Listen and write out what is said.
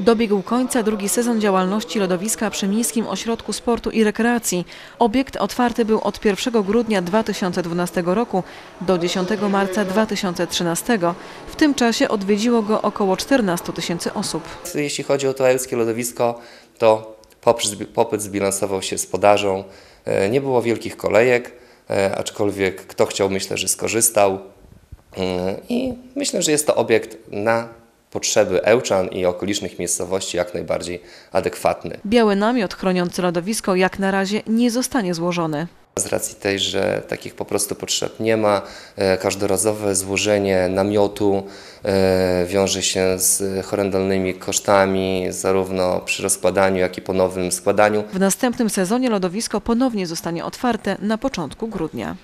Dobiegł końca drugi sezon działalności lodowiska przy Miejskim Ośrodku Sportu i Rekreacji. Obiekt otwarty był od 1 grudnia 2012 roku do 10 marca 2013. W tym czasie odwiedziło go około 14 tysięcy osób. Jeśli chodzi o to lodowisko, to popyt, popyt zbilansował się z podażą. E, Nie było wielkich kolejek, e, aczkolwiek kto chciał, myślę, że skorzystał. E, I myślę, że jest to obiekt na potrzeby Ełczan i okolicznych miejscowości jak najbardziej adekwatny. Biały namiot chroniący lodowisko jak na razie nie zostanie złożony. Z racji tej, że takich po prostu potrzeb nie ma, e, każdorazowe złożenie namiotu e, wiąże się z horrendalnymi kosztami, zarówno przy rozkładaniu, jak i ponownym składaniu. W następnym sezonie lodowisko ponownie zostanie otwarte na początku grudnia.